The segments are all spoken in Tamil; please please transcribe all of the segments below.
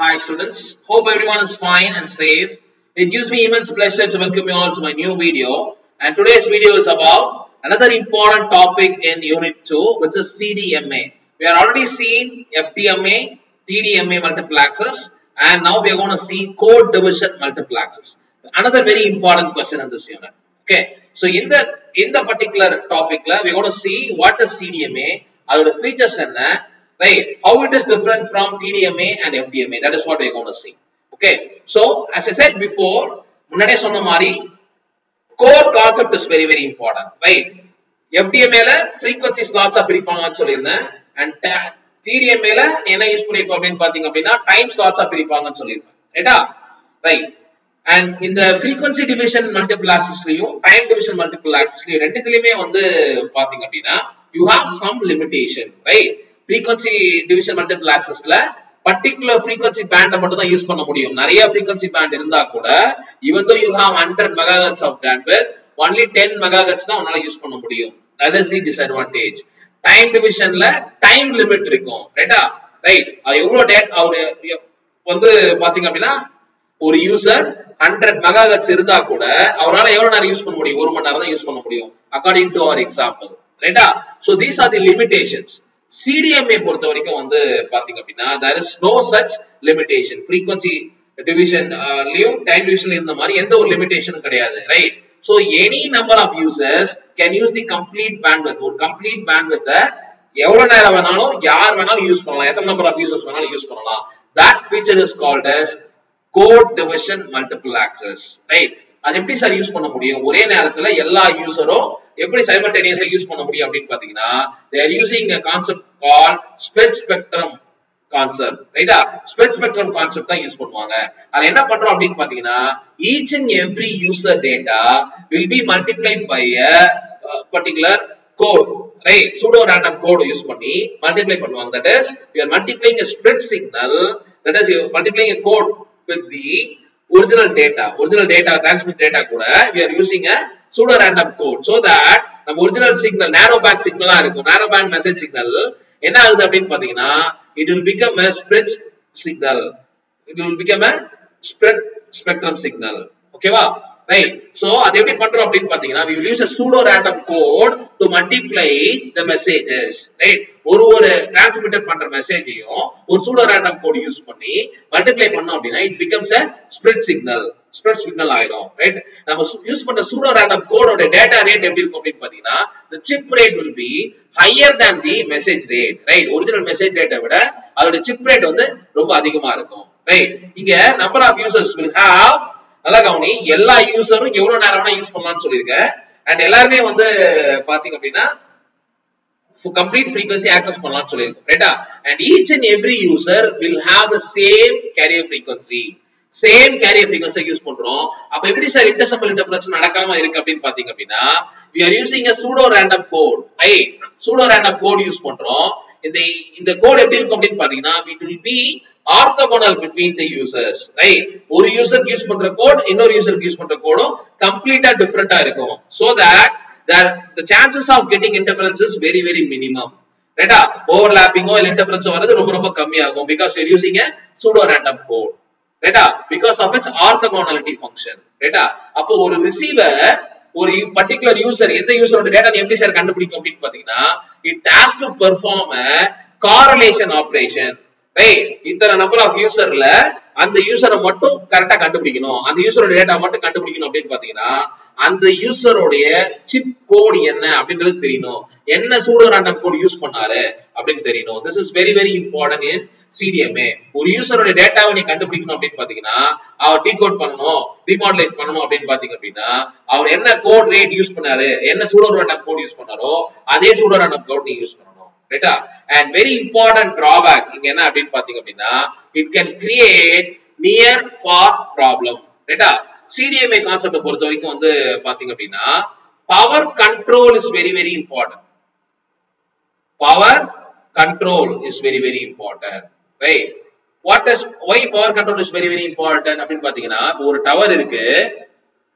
Hi students, hope everyone is fine and safe. It gives me immense pleasure to welcome you all to my new video. And today's video is about another important topic in Unit 2, which is CDMA. We are already seen FDMA, TDMA multiplexes, and now we are going to see code division multiplexes. Another very important question in this unit. Okay, so in the in the particular topic, we are going to see what is CDMA, அதோட features என்ன right how it is different from TDMA and FDMA that is what we are going to see okay so as I said before முன்னாடியே சொன்ன மாதிரி core concept is very very important right FDMA ல frequency slots ஆ பிரிப்பாங்கன்னு சொல்லியிருந்தேன் and TDMA ல என்ன யூஸ் பண்ணிருப்போம் அப்படின்னு பாத்தீங்க அப்படின்னா டைம் ஸ்லாட்ஸா பிரிப்பாங்கன்னு சொல்லியிருப்பேன் ரைட்டா ரைட் அண்ட் இந்த frequency division multiple axisலயும் time division multiple axisலயும் ரெண்டுத்துலயுமே வந்து பாத்தீங்க அப்படின்னா you have some limitation right Frequency division multiple axisல particular frequency band மட்டும் தான் யூஸ் பண்ண முடியும். நிறைய frequency பேண்ட் இருந்தா கூட இவன் தோ யூ you hundred 100 megahertz of bandwidth only 10 megahertz தான் உன்னால யூஸ் பண்ண முடியும். That is the disadvantage. Time டிவிஷன்ல time limit இருக்கும். ரைட்டா ரைட் அது எவ்வளவு டேட் அவரு வந்து பாத்தீங்க அப்படின்னா ஒரு யூசர் ஹண்ட்ரட் மெகா மெகாஹெட்ஸ் இருந்தா கூட அவரால் எவ்வளவு நேரம் யூஸ் பண்ண முடியும்? ஒரு மணி நேரம் தான் யூஸ் பண்ண முடியும். அக்கார்டிங் டு அவர் எக்ஸாம்பிள் ரைட்டா so these are the limitations CDMA பொறுத்த வரைக்கும் வந்து பாத்தீங்க அப்படின்னா there is no such limitation frequency டிவிஷன்லயும் time டிவிஷன்ல இருந்த மாதிரி எந்த ஒரு லிமிடேஷனும் கிடையாது right so any number of users can use the complete bandwidth ஒரு கம்ப்ளீட் பேண்ட்வித்த எவ்வளவு நேரம் வேணாலும் யார் வேணாலும் யூஸ் பண்ணலாம். எத்தனை நம்பர் ஆஃப் யூசர்ஸ் வேணாலும் யூஸ் பண்ணலாம். That feature is called as code division multiple access right அது எப்படி சார் யூஸ் பண்ண முடியும்? ஒரே நேரத்துல எல்லா யூசரும் எப்படி சைமல்டேனியஸா யூஸ் பண்ண முடியும் அப்படின்னு பாத்தீங்கன்னா there using concept call spread spectrum concept ரைட்டா ஸ்பெட் ஸ்பெக்ட்ரம் கான்செப்ட் தான் யூஸ் பண்ணுவாங்க. அது என்ன பண்றோம் அப்படின்னு பாத்தீங்கன்னா each and every user data will be multiplied by a particular code right pseudo random code use பண்ணி மல்டிப்ளை பண்ணுவாங்க. That is you are multiplying spread signal that is you multiplying code with the original data original data transmit data கூட we are using a pseudo random code so that நம்ம original signal narrow band signal இருக்கும் narrow band message signal என்ன ஆகுது அப்படின்னு பாத்தீங்கன்னா it will become a spread signal it will become a spread spectrum signal ஓகேவா ரைட் சோ அது எப்படி பண்றோம் அப்படின்னு பாத்தீங்கன்னா we will use a pseudo random code to multiply the messages right ஒரு ஒரு டிரான்ஸ்மிட்டர் பண்ற மெசேஜையும் ஒரு சூடோ ரேண்டம் கோட் யூஸ் பண்ணி மல்டிப்ளை பண்ணோம் அப்படின்னா it becomes a spread signal spread signal ஆயிடும் ரைட் நம்ம யூஸ் பண்ற சூடோ ரேண்டம் கோடோட டேட்டா ரேட் எப்படி இருக்கும் அப்படின்னு பாத்தீங்கன்னா the chip rate will be higher than the message rate right original message ரேட்டை விட அதோட சிப் ரேட் வந்து ரொம்ப அதிகமா இருக்கும் ரைட் இங்க number of users will have நல்லா கவனி எல்லா யூசரும் எவ்வளவு நேரம் யூஸ் பண்ணலாம்னு சொல்லியிருக்கேன். அண்ட் எல்லாருமே வந்து பாத்தீங்க அப்படின்னா complete frequency access பண்ணலாம்னு சொல்லியிருக்கோம் ரைட்டா and each and every user will have the same carrier frequency same carrier frequency use பண்றோம். அப்ப எப்படி சார் இன்டர்செம்பல் இன்டர்பிரேஷன் நடக்காம இருக்கு அப்படின்னு பாத்தீங்க அப்படின்னா we are using a pseudo random code right pseudo random code use பண்றோம். இந்த இந்த கோட் எப்படி இருக்கும் அப்படின்னு பாத்தீங்கன்னா it will be orthogonal between the users right ஒரு யூசருக்கு யூஸ் பண்ற கோட் இன்னொரு யூசருக்கு யூஸ் பண்ற கோடும் கம்ப்ளீட்டா டிஃபரெண்டா இருக்கும். So that that the chances of getting interference is very very minimum. ரைட்டா ஓவர்லாப்பிங்கோ இல்ல இன்டர்ஃபரன்ஸோ வரது ரொம்ப ரொம்ப கம்மியாகும். Because you using a pseudo random code ரைட்டா because of its orthogonality function ரைட்டா அப்போ ஒரு ரிசீவர் ஒரு பர்டிகுலர் யூசர் எந்த யூசரோட டேட்டா எப்படி சார் கண்டுபிடிக்கும் அப்படின்னு பாத்தீங்கன்னா it has to perform a correlation operation right இத்தனை நம்பர் ஆஃப் யூசர்ல அந்த யூசரை மட்டும் கரெக்டா கண்டுபிடிக்கணும். அந்த யூசரோட டேட்டா மட்டும் கண்டுபிடிக்கணும் அப்படின்னு பாத்தீங்கன்னா அந்த யூசருடைய சிப் கோடு என்ன அப்படின்றது தெரியணும். என்ன சூடோ ரேண்டம் கோட் யூஸ் பண்ணாரு அப்படின்னு தெரியணும். This is very very important in CDMA ஒரு யூசரோட டேட்டாவை நீ கண்டுபிடிக்கணும் அப்படின்னு பாத்தீங்கன்னா அவர் டீகோட் பண்ணணும் ரிமாடலைட் பண்ணணும் அப்படின்னு பாத்தீங்க அப்படின்னா அவர் என்ன கோட் ரேட் யூஸ் பண்ணாரு என்ன சூடோ ரேண்டம் கோட் யூஸ் பண்ணாரோ அதே சூடோ ரேண்டம் கோட் நீ யூஸ் பண்ணணும். ரைட்டா அண்ட் வெரி இம்பார்ட்டன்ட் டிராபேக் இங்க என்ன அப்படின்னு பாத்தீங்க அப்படின்னா it can create near far problem ரைட்டா சிடிஎம்ஏ கான்செப்ட் பொறுத்த வரைக்கும் வந்து பாத்தீங்க அப்படின்னா power control is very very important power control is very very important right what is why power control is very very important அப்படின்னு பாத்தீங்கன்னா ஒரு டவர் இருக்கு.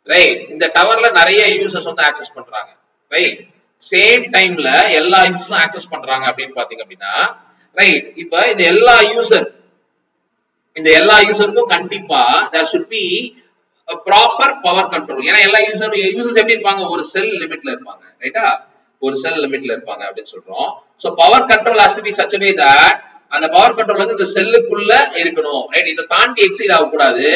ரைட் இந்த டவர்ல நிறைய யூசர்ஸ் வந்து ஆக்சஸ் பண்றாங்க. ரைட் சேம் டைம்ல எல்லா யூசர்ஸும் ஆக்சஸ் பண்றாங்க அப்படின்னு பாத்தீங்க அப்படின்னா ரைட் இப்ப இந்த எல்லா யூசர் இந்த எல்லா யூசருக்கும் கண்டிப்பா there should be proper power control ஏன்னா எல்லா யூசர் யூசர்ஸ் எப்படி இருப்பாங்க? ஒரு செல் லிமிட்ல இருப்பாங்க. ரைட்டா ஒரு செல் லிமிட்ல இருப்பாங்க அப்படின்னு சொல்றோம். So power control has to be such way that அந்த பவர் கண்ட்ரோல் வந்து இந்த செல்லுக்குள்ள இருக்கணும். ரைட் இதை தாண்டி எக்ஸீட் ஆகக்கூடாது.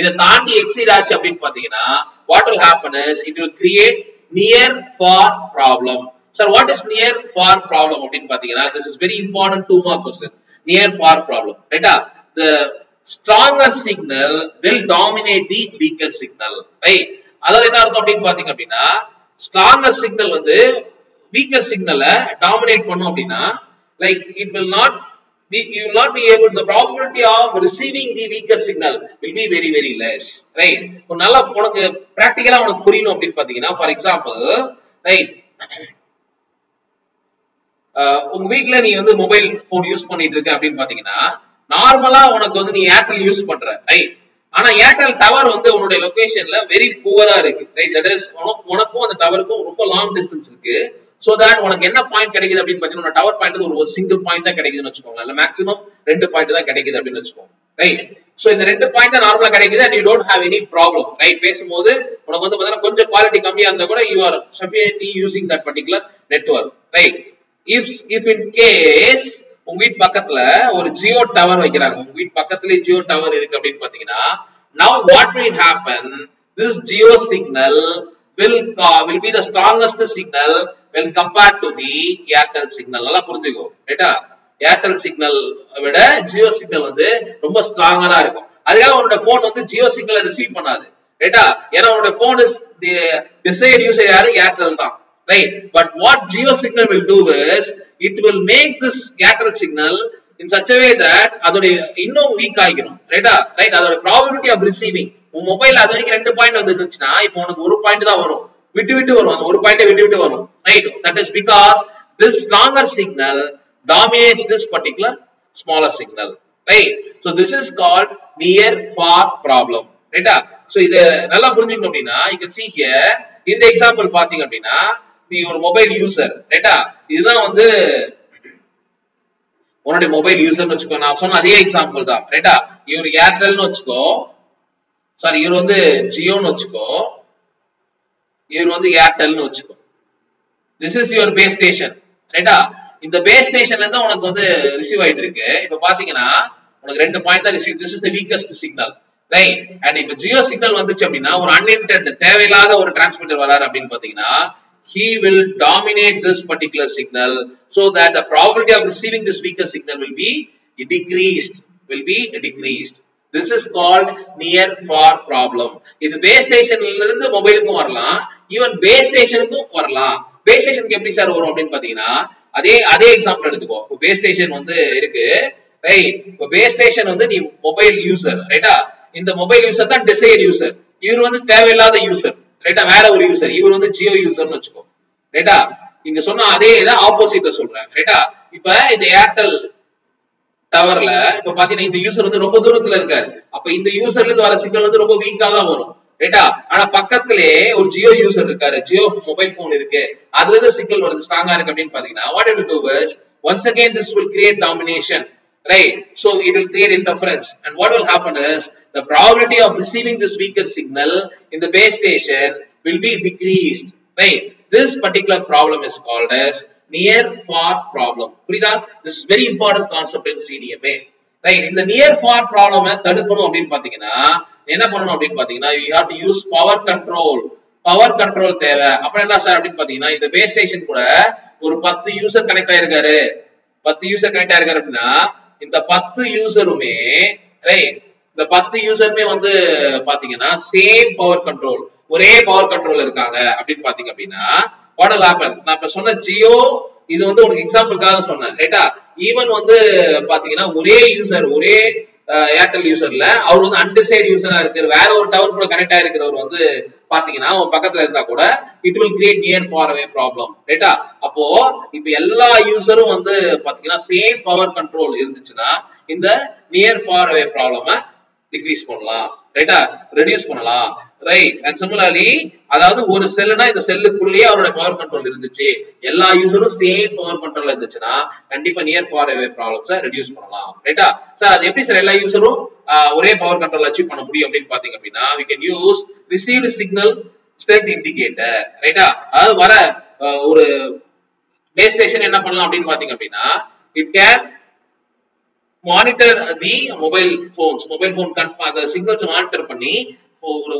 இதை தாண்டி எக்ஸீட் ஆச்சு அப்படின்னு பாத்தீங்கன்னா what will happen is it will create near far problem sir what is near far problem அப்படின்னு பாத்தீங்கன்னா this is very important to mark question near far problem ரைட்டா the stronger signal will dominate the weaker signal right அதாவது என்ன அர்த்தம் அப்படின்னு பாத்தீங்க அப்படின்னா ஸ்ட்ராங்கர் சிக்னல் வந்து வீக்கர் சிக்னலை டாமினேட் பண்ணும் அப்படின்னா like it will not you will not be able the of receiving the weaker signal signal will very very very right இப்போ நல்லா உனக்கு ப்ராக்டிக்கலா உனக்கு புரியணும் அப்படின்னு பாத்தீங்கன்னா ஃபார் எக்ஸாம்பிள் ரைட் உங்க வீட்ல நீ வந்து மொபைல் போன் யூஸ் பண்ணிட்டு இருக்க அப்படின்னு பாத்தீங்கன்னா நார்மலா உனக்கு வந்து நீ ஏர்டெல் யூஸ் பண்ற. ரைட் ஆனா ஏர்டெல் டவர் வந்து உன்னுடைய லொகேஷன்ல வெரி புவரா இருக்கு. ரைட் தட் இஸ் உனக்கும் அந்த டவருக்கும் ரொம்ப லாங் டிஸ்டன்ஸ் இருக்கு. சோ தட் உனக்கு என்ன பாயிண்ட் கிடைக்குது அப்படின்னு பாத்தீங்கன்னா டவர் பாயிண்ட் ஒரு சிங்கிள் பாயிண்ட் தான் கிடைக்குதுன்னு வச்சுக்கோங்க. இல்ல மேக்ஸிமம் ரெண்டு பாயிண்ட் தான் கிடைக்குது அப்படின்னு வச்சுக்கோங்க. ரைட் சோ இந்த ரெண்டு பாயிண்ட் தான் நார்மலா கிடைக்குது and you don't have any problem right பேசும்போது உனக்கு வந்து பாத்தீங்கன்னா கொஞ்சம் குவாலிட்டி கம்மியா இருந்தா கூட you are sufficiently using that particular network right if if in case உங்க வீட்டு பக்கத்துல ஒரு ஜியோ டவர் வைக்கிறாங்க. உங்க வீட்டு பக்கத்துலயே ஜியோ டவர் இருக்கு அப்படின்னு பாத்தீங்கன்னா now what will happen this Jio signal will will be the strongest signal when compared to the Airtel signal நல்லா புரிஞ்சுக்கோ. ரைட்டா ஏர்டெல் சிக்னல் விட ஜியோ சிக்னல் வந்து ரொம்ப ஸ்ட்ராங்கரா இருக்கும். அதுக்காக உன்னோட போன் வந்து ஜியோ சிக்னலை ரிசீவ் பண்ணாது. ரைட்டா ஏன்னா உன்னோட போன் இஸ் டிசைட் யூஸ் யாரு? ஏர்டெல் தான். Right but what Jio signal will do is it will make this airtel signal in such a way that அதோட இன்னும் வீக் ஆகிரும். ரைட்டா ரைட் அதோட ப்ராபபிலிட்டி ஆஃப் ரிசீவிங் உன் மொபைல் அது வரைக்கும் ரெண்டு பாயிண்ட் வந்துருந்துச்சுன்னா இப்போ உனக்கு ஒரு பாயிண்ட் தான் வரும். விட்டு விட்டு வரும். அந்த ஒரு பாயிண்ட் விட்டு விட்டு வரும். Right that is because this stronger signal dominates this particular smaller signal right so this is called near far problem ரைட்டா ஸோ இது நல்லா புரிஞ்சுக்கணும் அப்படின்னா யூ கேன் see here இந்த எக்ஸாம்பிள் பாத்தீங்க அப்படின்னா நீ ஒரு மொபைல் யூசர் ரைட்டா இதுதான் வந்து உன்னுடைய மொபைல் யூசர்னு வச்சுக்கோ. நான் சொன்ன அதே எக்ஸாம்பிள் தான் ரைட்டா இவர் ஏர்டெல்னு வச்சுக்கோ. சாரி இவர் வந்து ஜியோன்னு வச்சுக்கோ. இவர் வந்து ஏர்டெல்னு வச்சுக்கோ. This is your base station ரைட்டா இந்த பேஸ் ஸ்டேஷன்ல இருந்து உனக்கு வந்து ரிசீவ் ஆயிட்டு இருக்கு. இப்ப பாத்தீங்கன்னா உனக்கு ரெண்டு பாயிண்ட் தான் receive this is the weakest signal right and இப்ப ஜியோ சிக்னல் வந்துச்சு அப்படின்னா ஒரு அன்லிமிட்டெட் தேவையில்லாத ஒரு டிரான்ஸ்மிட்டர் வராரு அப்படின்னு பாத்தீங்கன்னா he will dominate this particular signal so that the probability of receiving this weaker signal will be decreased will be decreased. This is called near for problem. இது பேஸ் ஸ்டேஷன்ல இருந்து மொபைலுக்கும் வரலாம். ஈவன் பேஸ் ஸ்டேஷனுக்கும் வரலாம். பேஸ் ஸ்டேஷனுக்கு எப்படி சார் வரும் அப்படின்னு பாத்தீங்கன்னா அதே அதே எக்ஸாம்பிள் எடுத்துக்கோ இப்போ பேஸ் ஸ்டேஷன் வந்து இருக்கு. ரைட் இப்போ பேஸ் ஸ்டேஷன் வந்து நீ மொபைல் யூசர் ரைட்டா இந்த மொபைல் யூசர் தான் டிசைர் யூசர் இவர் வந்து தேவையில்லாத யூசர் ரைட்டா வேற ஒரு யூசர் இவர் வந்து ஜியோ யூசர்னு வச்சுக்கோ. ரைட்டா இங்க சொன்ன அதே இதை ஆப்போசிட்ல சொல்றேன். ரைட்டா இப்ப இந்த ஏர்டெல் டவர்ல இப்ப பாத்தீங்கன்னா இந்த யூசர் வந்து ரொம்ப தூரத்துல இருக்காரு. அப்ப இந்த யூசர்ல இருந்து வர சிக்னல் வந்து ரொம்ப வீக்கா தான் வரும். ரைட்டா ஆனா பக்கத்திலே ஒரு ஜியோ யூசர் இருக்காரு. ஜியோ மொபைல் போன் இருக்கு. அதுல இருந்து சிக்னல் வருது ஸ்ட்ராங்கா இருக்கு அப்படின்னு பாத்தீங்கன்னா what it do worse once again this will create domination right? So it will create interference. And what will happen is the probability of receiving this weaker signal in the base station will be decreased right this particular problem is called as near far problem புரியுதா this is very important concept in CDMA right இந்த near far problem தடுக்கணும் அப்படின்னு பாத்தீங்கன்னா என்ன பண்ணணும் அப்படின்னு பாத்தீங்கன்னா you have to use power control power control தேவை அப்புறம் என்ன சார் அப்படின்னு பாத்தீங்கன்னா இந்த பேஸ் ஸ்டேஷன் கூட ஒரு பத்து யூசர் கனெக்ட் ஆயிருக்காரு பத்து யூசர் கனெக்ட் ஆயிருக்காரு அப்படின்னா இந்த பத்து யூசருமே ரைட் இந்த பத்து யூசருமே வந்து பாத்தீங்கன்னா சேம் பவர் கண்ட்ரோல் ஒரே பவர் கண்ட்ரோல் இருக்காங்க. அப்படின்னு பாத்தீங்க அப்படின்னா வாட் ஹேப்பன் நான் இப்ப சொன்ன ஜியோ இது வந்து உனக்கு எக்ஸாம்பிளுக்காக சொன்னேன் ரைட்டா ஈவன் வந்து பாத்தீங்கன்னா ஒரே யூசர் ஒரே ஏர்டெல் யூசர்ல அவர் வந்து அன்டிசைட் யூசரா இருக்கிற வேற ஒரு டவர் கூட கனெக்ட் ஆயிருக்கிறவர் வந்து பாத்தீங்கன்னா உங்க பக்கத்துல இருந்தா கூட it will create near far away problem ரைட்டா அப்போ இப்ப எல்லா யூசரும் வந்து பாத்தீங்கன்னா சேம் பவர் கண்ட்ரோல் இருந்துச்சுன்னா இந்த நியர் ஃபார் அவே ப்ராப்ளம டிக்ரீஸ் பண்ணலாம். ரைட்டா ரெடியூஸ் பண்ணலாம். ரைட் அண்ட் சிமிலர்லி அதாவது ஒரு செல்லுனா இந்த செல்லுக்குள்ளேயே அவரோட பவர் கண்ட்ரோல் இருந்துச்சு. எல்லா யூசரும் சேம் பவர் கண்ட்ரோல் இருந்துச்சுன்னா கண்டிப்பா நியர் ஃபார் அவே ப்ராப்ளம்ஸை ரெடியூஸ் பண்ணலாம். ரைட்டா சார் அது எப்படி சார் எல்லா யூசரும் ஒரே பவர் கண்ட்ரோல் அச்சீவ் பண்ண முடியும் அப்படின்னு பாத்தீங்க அப்படின்னா we can use received signal strength indicator ரைட்டா அதாவது வர ஒரு பேஸ் ஸ்டேஷன் என்ன பண்ணலாம் அப்படின்னு பாத்தீங்க அப்படின்னா it can monitor the mobile phones mobile phone அந்த சிக்னல்ஸ் மானிட்டர் பண்ணி ஒரு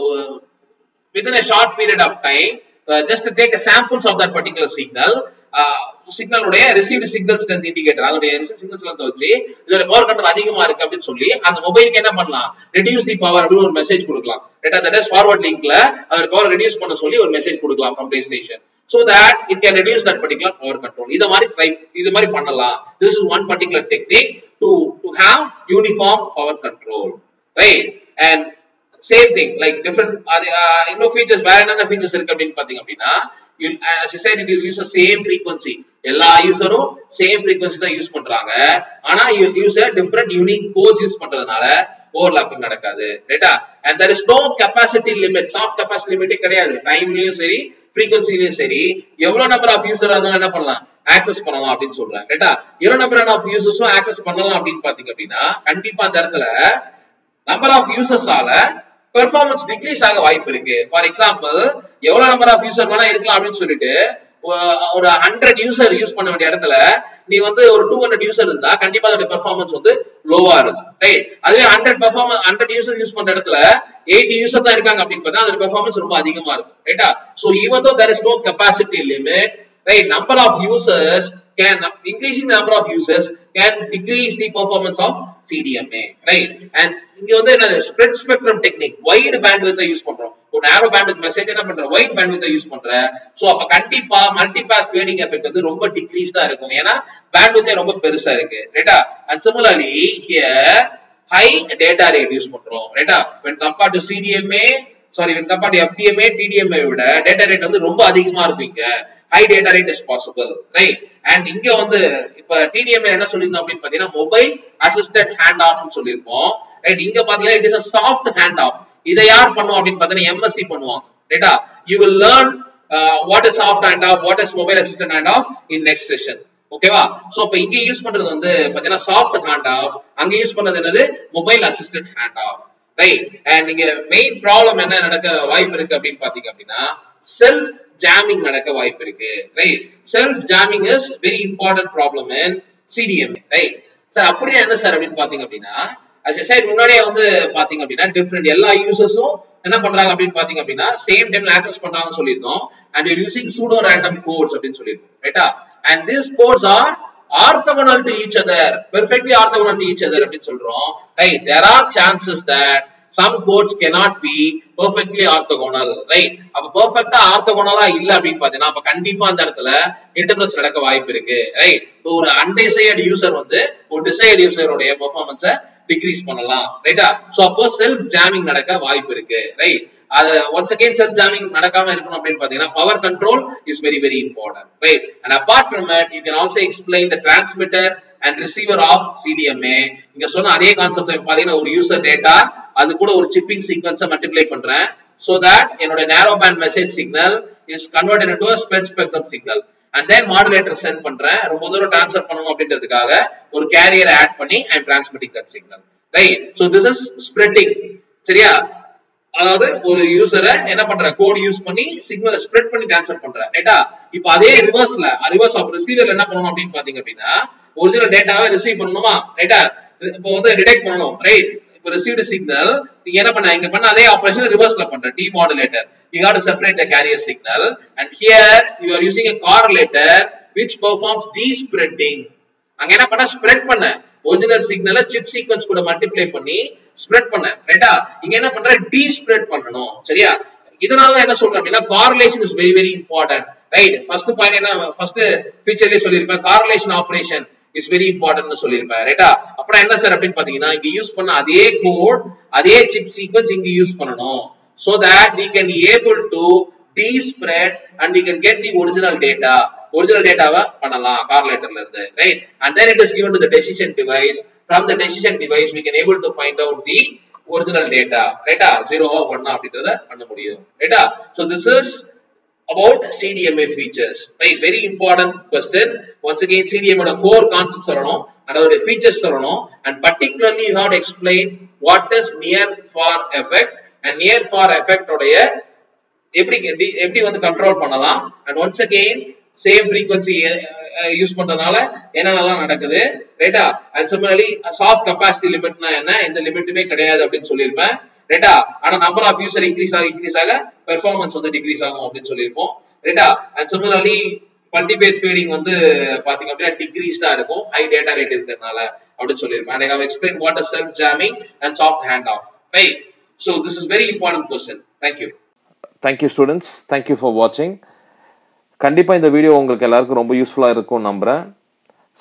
within a short period of time just just to take a particular signal சிக்னலுடைய received signals indicator அதோடைய ரிசீவ் சிக்னல் ஸ்ட்ரென்த் வச்சு இதோட பவர் கண்ட்ரோல் அதிகமா இருக்கு அப்படின்னு சொல்லி அந்த மொபைலுக்கு என்ன பண்ணலாம்? ரெடியூஸ் தி பவர் அப்படின்னு ஒரு மெசேஜ் கொடுக்கலாம். ரைட்டா தட் ஃபார்வர்ட் லிங்க்ல அதோட பவர் ரெடியூஸ் பண்ண சொல்லி ஒரு மெசேஜ் கொடுக்கலாம் from play station so that it can reduce that particular power control இது மாதிரி ட்ரை இது மாதிரி பண்ணலாம் this is one particular technique to to have uniform power control right and same thing like different அது ஆஹ், இன்னும் ஃபீச்சர்ஸ் வேற என்னென்ன ஃபீச்சர்ஸ் இருக்கு அப்படின்னு பாத்தீங்க அப்படின்னா you- as you said it will use the same frequency எல்லா யூசரும் சேம் frequency தான் யூஸ் பண்றாங்க ஆனா you will use a different unique codes use பண்றதுனால ஓவர்லாப்பிங் நடக்காது ரைட்டா and there is no capacity limit soft capacity லிமிட்டே கிடையாது டைம்லயும் சரி frequencyலயும் சரி எவ்வளவு நம்பர் ஆஃப் யூசர் இருந்தாலும் என்ன பண்ணலாம்? ஆக்சஸ் பண்ணலாம் அப்படின்னு சொல்றாங்க கரெக்டா எவ்வளவு நம்பர் ஆஃப் யூசர்ஸும் ஆக்சஸ் பண்ணலாம் அப்படின்னு பாத்தீங்க அப்படின்னா கண்டிப்பா அந்த இடத்துல நம்பர் ஆஃப் யூசர்ஸால பெர்ஃபார்மன்ஸ் டிக்ரீஸ் ஆக வாய்ப்பு இருக்கு. ஃபார் எக்ஸாம்பிள் எவ்வளவு நம்பர் ஆஃப் யூசர் வேணா இருக்கலாம் அப்படின்னு சொல்லிட்டு ஒரு ஹண்ட்ரட் யூசர் யூஸ் பண்ண வேண்டிய இடத்துல நீ வந்து ஒரு டூ ஹண்ட்ரட் யூசர் இருந்தா கண்டிப்பா அதோட பெர்ஃபார்மன்ஸ் வந்து லோவா இருக்கும். ரைட் அதுவே hundred performance hundred user use பண்ற இடத்துல எயிட்டி யூசர் தான் இருக்காங்க அப்படின்னு பார்த்தா அதோட பெர்ஃபார்மன்ஸ் ரொம்ப அதிகமா இருக்கும். ரைட்டா so even though there is no capacity limit right number of users can increasing the number of users can decrease the performance of CDMA right? இங்க வந்து என்ன spread spectrum technique wide band bandwidth use பண்றோம். ஒரு நேரோ பேண்ட்வித் மெசேஜ் என்ன பண்ற? வைட் பேண்ட் பேண்ட்வித் யூஸ் பண்ற. சோ அப்ப கண்டிப்பா மல்டிபேக் ஃபேடிங் எஃபெக்ட் வந்து ரொம்ப டிக்ரீஸ் தான் இருக்கும். ஏன்னா பேண்ட் பேண்ட்வித்தே ரொம்ப பெருசா இருக்கு. ரைட்டா and similarly here high data rate use பண்றோம் ரைட்டா when compared to CDMA sorry when compared to FDMA TDMA விட டேட்டா ரேட் வந்து ரொம்ப அதிகமா இருப்பீங்க. High data rate is possible right and இங்க வந்து இப்ப டிடிஎம்ஏ என்ன சொல்லியிருந்தோம் அப்படின்னு பாத்தீங்கன்னா மொபைல் அசிஸ்டன்ட் ஹேண்ட் ஆஃப்னு சொல்லியிருக்கோம் ரைட் இங்க பாத்தீங்கன்னா it is soft hand off இதை யார் பண்ணுவோம் அப்படின்னு பாத்தீங்கன்னா எம்எஸ்சி பண்ணுவாங்க ரைட்டா you will learn what is soft hand off what is mobile assistant hand off in next session ஓகேவா சோ இப்ப இங்க யூஸ் பண்றது வந்து பாத்தீங்கன்னா சாஃப்ட் ஹேண்ட் ஆஃப் அங்க யூஸ் பண்ணது என்னது? Mobile assistant hand off right and இங்க மெயின் ப்ராப்ளம் என்ன நடக்க வாய்ப்பு இருக்கு அப்படின்னு பாத்தீங்க அப்படின்னா செல்ஃப் ஜாமிங் நடக்க வாய்ப்பு இருக்கு. Right self jamming is very important problem in CDM right sir அப்படியே என்ன சார் அப்படின்னு பாத்தீங்க அப்படின்னா as முன்னாடியே வந்து பாத்தீங்க அப்படின்னா டிஃப்ரெண்ட் எல்லா யூசர்ஸும் என்ன பண்றாங்க அப்படின்னு பாத்தீங்க அப்படின்னா சேம் டைம்ல ஆக்சஸ் பண்றாங்கன்னு சொல்லியிருந்தோம். And using pseudo random codes அப்படின்னு சொல்லியிருக்கோம் ரைட்டா and this codes are orthogonal to each other perfectly orthogonal to each other அப்படின்னு சொல்றோம். Right? There are chances that some codes cannot be perfectly orthogonal right? அப்ப பெர்ஃபெக்ட்டா ஆர்த்தோகோனலா இல்ல அப்படின்னு பாத்தீங்கன்னா அப்ப கண்டிப்பா அந்த இடத்துல இன்டர்னல்ஸ் நடக்க வாய்ப்பு இருக்கு ரைட் ஒரு அன்டிசையர்டு யூசர் வந்து ஒரு டிசையர்டு யூசருடைய பெர்ஃபார்மன்ஸை டிக்ரீஸ் பண்ணலாம் ரைட்டா சோ அப்போ செல்ஃப் ஜாமிங் நடக்க வாய்ப்பு இருக்கு ரைட் அது ஒன்ஸ் அகேன் செல்ஃப் ஜாமிங் நடக்காம இருக்கணும் அப்படின்னு பாத்தீங்கன்னா power control is very very important right and apart from it you can also explain the transmitter and receiver of CDMA இங்க சொன்ன அதே கான்செப்ட் பாத்தீங்கன்னா ஒரு யூசர் டேட்டா அது கூட ஒரு சிப்பிங் சீக்வன்ஸை மல்டிப்ளை பண்றேன். சோ தட் என்னோட narrow band message signal is converted into spread spectrum signal and then modulator send பண்றேன். ரொம்ப தூரம் ட்ரான்ஸ்ஃபர் பண்ணணும் அப்படின்றதுக்காக ஒரு கேரியர் ஆட் பண்ணி I am transmitting that signal right so this is spreading சரியா? அதாவது ஒரு யூசரை என்ன பண்ற கோட் யூஸ் பண்ணி சிக்னலை ஸ்ப்ரெட் பண்ணி ட்ரான்ஸ்ஃபர் பண்ற ரைட்டா இப்போ அதே ரிவர்ஸ்ல ரிவர்ஸ் ஆஃப் ரிசீவர்ல என்ன பண்ணணும் அப்படின்னு பாத்தீங்க அப்படின்னா ஒரிஜினல் டேட்டாவை ரிசீவ் பண்ணணுமா? ரைட்டா இப்போ வந்து டிடெக்ட் பண்ணணும். ரைட் இப்போ ரிசீவ்டு சிக்னல் நீங்க என்ன பண்ண இங்க பண்ண அதே ஆபரேஷன் ரிவர்ஸ்ல பண்ற demodulator you got to separate the carrier signal. And here you are using a correlator which performs de-spreading. அங்க என்ன பண்ண ஸ்ப்ரெட் பண்ண. ஒரிஜினல் சிக்னலை சிப் சீக்வன்ஸ் கூட மல்டிப்ளை பண்ணி ஸ்ப்ரெட் பண்ண. ரைட்டா இங்க என்ன பண்ற டி ஸ்ப்ரெட் பண்ணணும். சரியா? இதனால என்ன சொல்றேன் அப்படின்னா correlation is very very important right first point என்ன ஃபர்ஸ்ட் ஃபீச்சர்லயே சொல்லியிருப்பேன் correlation operation is very important சொல்லியிருப்பேன் ரைட்டா அப்புறம் என்ன சார் அப்படின்னு பாத்தீங்கன்னா இங்க யூஸ் பண்ண அதே கோட் அதே சிப் சீக்வன்ஸ் இங்க யூஸ் பண்ணணும் so that we can to to despread and we can get the original data original டேட்டாவை பண்ணலாம் கார்லேட்டர்ல இருந்து right and then it is given to the decision device from the decision device we can able to find out the original data ரைட்டா 0 1 அப்படின்றத பண்ண முடியும் ரைட்டா so this is about CDMA features. Right? Very important question. Once again CDMA ஓட core concept சொல்லணும் அதோட ஃபீச்சர்ஸ் சொல்லணும் and particularly you have to explain what is near far effect and near far effect உடைய எப்படி எப்படி எப்படி வந்து கண்ட்ரோல் பண்ணலாம் and once again same frequency use பண்றதுனால என்னென்னலாம் நடக்குது ரைட்டா அண்ட் சிமிலர்லி சாஃப்ட் கெப்பாசிட்டி லிமிட்னா என்ன? எந்த லிமிட்டுமே கிடையாது அப்படின்னு சொல்லியிருப்பேன். ரைட்டா ஆனா நம்பர் ஆஃப் யூசர் இன்க்ரீஸ் ஆக இன்க்ரீஸ் ஆக பெர்ஃபார்மன்ஸ் வந்து டிக்ரீஸ் ஆகும் அப்படின்னு சொல்லியிருப்போம். ரைட்டா அண்ட் சிமிலர்லி மல்டிபேட் ஃபீடிங் வந்து பாத்தீங்க அப்படின்னா டிக்ரீஸ்டா இருக்கும். ஹை டேட்டா ரேட் இருக்கிறதுனால அப்படின்னு சொல்லியிருப்பேன் I have explain what is self jamming and soft hand off right so this is very important question thank you thank you students thank you for வாட்சிங் கண்டிப்பாக இந்த வீடியோ உங்களுக்கு எல்லாருக்கும் ரொம்ப யூஸ்ஃபுல்லாக இருக்கும் நம்புகிறேன்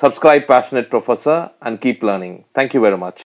subscribe passionate professor and keep learning thank you very much